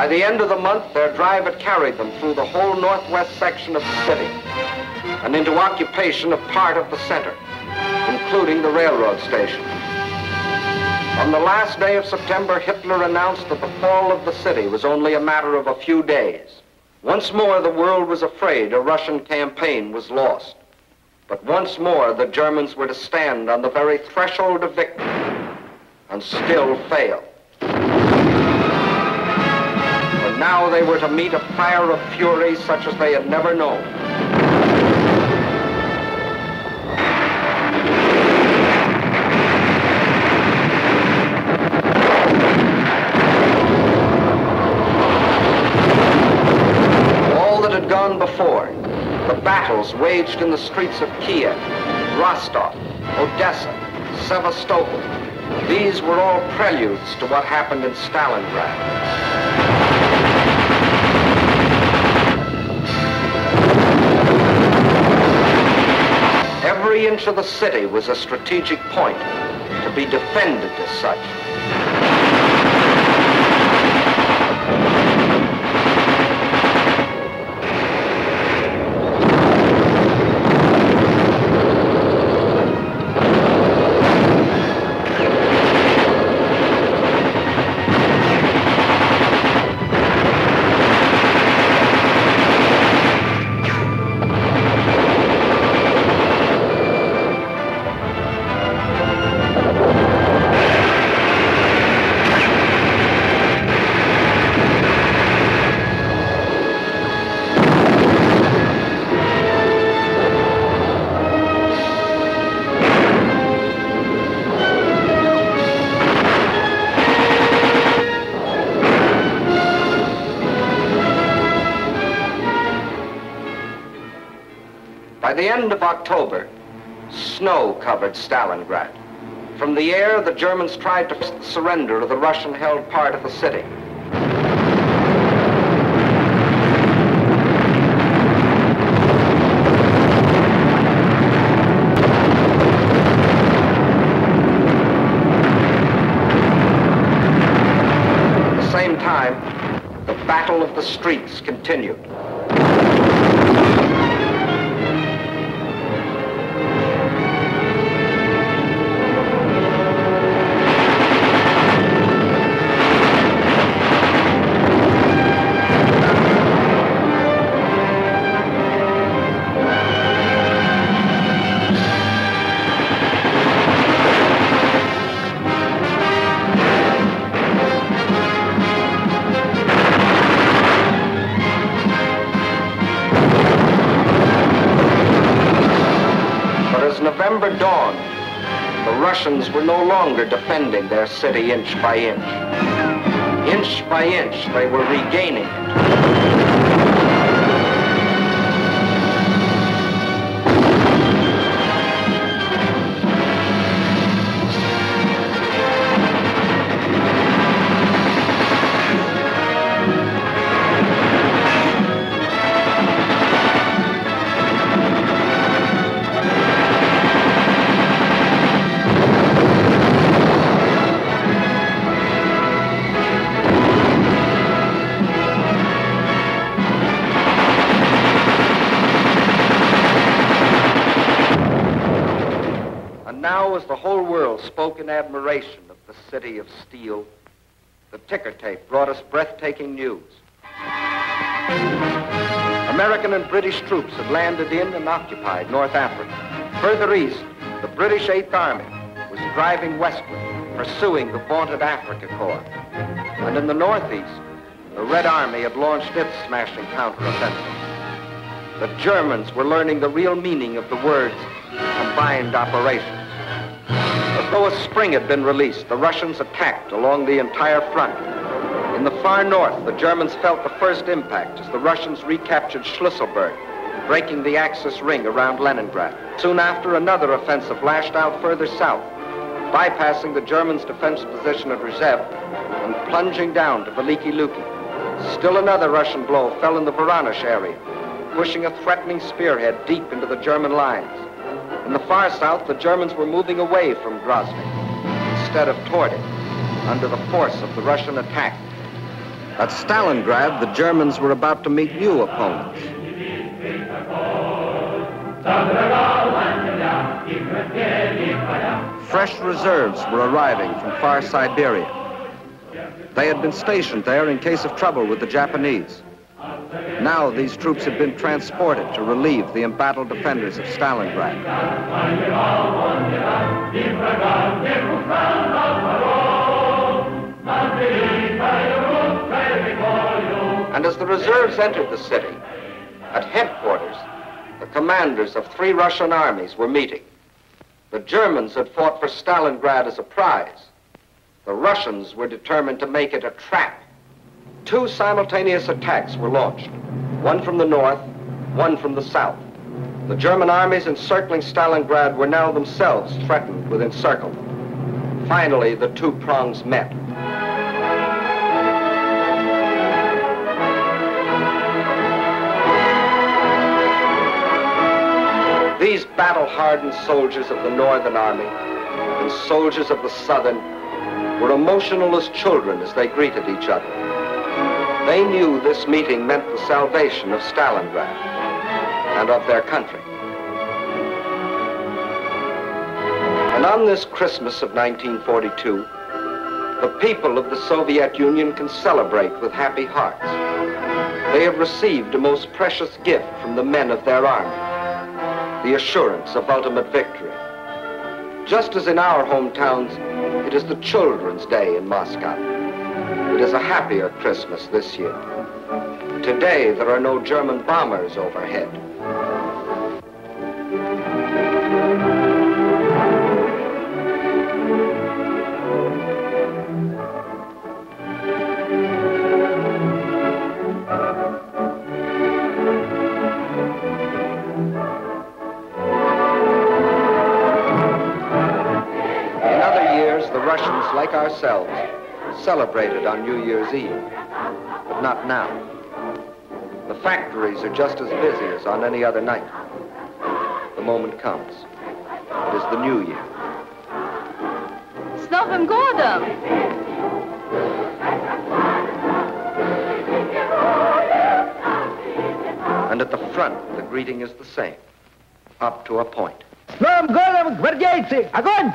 By the end of the month, their drive had carried them through the whole northwest section of the city and into occupation of part of the center, including the railroad station. On the last day of September, Hitler announced that the fall of the city was only a matter of a few days. Once more, the world was afraid a Russian campaign was lost. But once more, the Germans were to stand on the very threshold of victory and still fail. Now they were to meet a fire of fury such as they had never known. All that had gone before. The battles waged in the streets of Kiev, Rostov, Odessa, Sevastopol. These were all preludes to what happened in Stalingrad. Every inch of the city was a strategic point to be defended as such. The end of October, snow covered Stalingrad. From the air, the Germans tried to surrender of the Russian-held part of the city. At the same time, the battle of the streets continued. Were no longer defending their city inch by inch. Inch by inch, they were regaining it. Admiration of the city of steel, the ticker tape brought us breathtaking news. American and British troops had landed in and occupied North Africa. Further east, the British Eighth Army was driving westward, pursuing the vaunted Afrika Korps. And in the northeast, the Red Army had launched its smashing counteroffensive. The Germans were learning the real meaning of the words combined operation. Though a spring had been released, the Russians attacked along the entire front. In the far north, the Germans felt the first impact as the Russians recaptured Shlisselburg, breaking the Axis ring around Leningrad. Soon after, another offensive lashed out further south, bypassing the Germans' defense position at Rzhev and plunging down to Veliki Luki. Still another Russian blow fell in the Voronezh area, pushing a threatening spearhead deep into the German lines. In the far south, the Germans were moving away from Grozny instead of toward it under the force of the Russian attack. At Stalingrad, the Germans were about to meet new opponents. Fresh reserves were arriving from far Siberia. They had been stationed there in case of trouble with the Japanese. Now these troops had been transported to relieve the embattled defenders of Stalingrad. And as the reserves entered the city, at headquarters, the commanders of three Russian armies were meeting. The Germans had fought for Stalingrad as a prize. The Russians were determined to make it a trap. Two simultaneous attacks were launched, one from the north, one from the south. The German armies encircling Stalingrad were now themselves threatened with encirclement. Finally, the two prongs met. These battle-hardened soldiers of the Northern Army and soldiers of the Southern were emotional as children as they greeted each other. They knew this meeting meant the salvation of Stalingrad and of their country. And on this Christmas of 1942, the people of the Soviet Union can celebrate with happy hearts. They have received a most precious gift from the men of their army the assurance of ultimate victory. Just as in our hometowns, it is the Children's Day in Moscow. It is a happier Christmas this year. Today, there are no German bombers overhead. In other years, the Russians like ourselves, celebrated on New Year's Eve, but not now. The factories are just as busy as on any other night. The moment comes. It is the new year. С Новым годом! And at the front, the greeting is the same, up to a point. С Новым годом, гвардейцы! Огонь!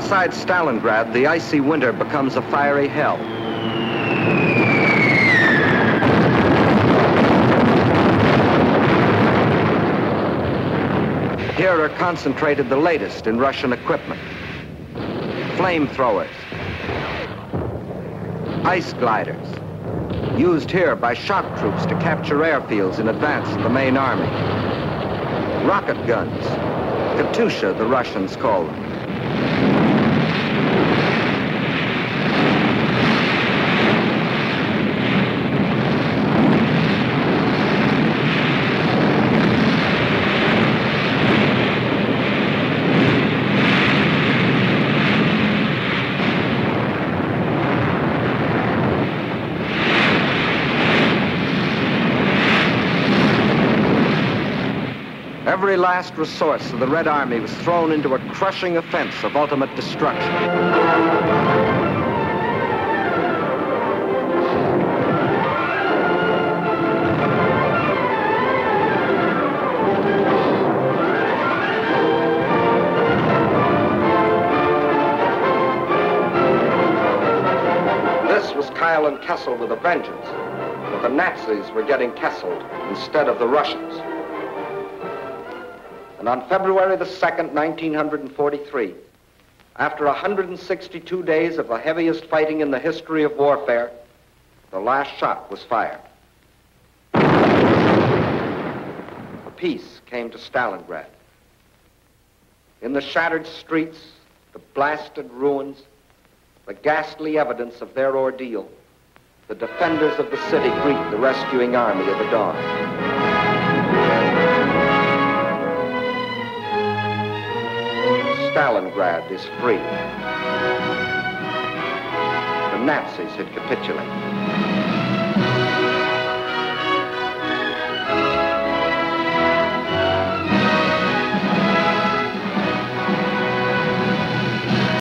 Outside Stalingrad, the icy winter becomes a fiery hell. Here are concentrated the latest in Russian equipment. Flamethrowers, ice gliders, used here by shock troops to capture airfields in advance of the main army. Rocket guns, Katyusha, the Russians call them. Every last resource of the Red Army was thrown into a crushing offense of ultimate destruction. This was Keil and Kessel with a vengeance. But the Nazis were getting Kesseled instead of the Russians. And on February the 2nd, 1943, after 162 days of the heaviest fighting in the history of warfare, the last shot was fired. Peace came to Stalingrad. In the shattered streets, the blasted ruins, the ghastly evidence of their ordeal, the defenders of the city greet the rescuing army of the dawn. Stalingrad is free. The Nazis had capitulated.